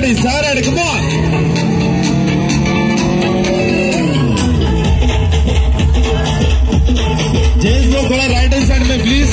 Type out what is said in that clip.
ready, Saturday. Come on. Gents लोग थोड़ा right hand side में प्लीज़